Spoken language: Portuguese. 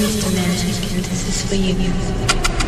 Mr. Magic, and this is for.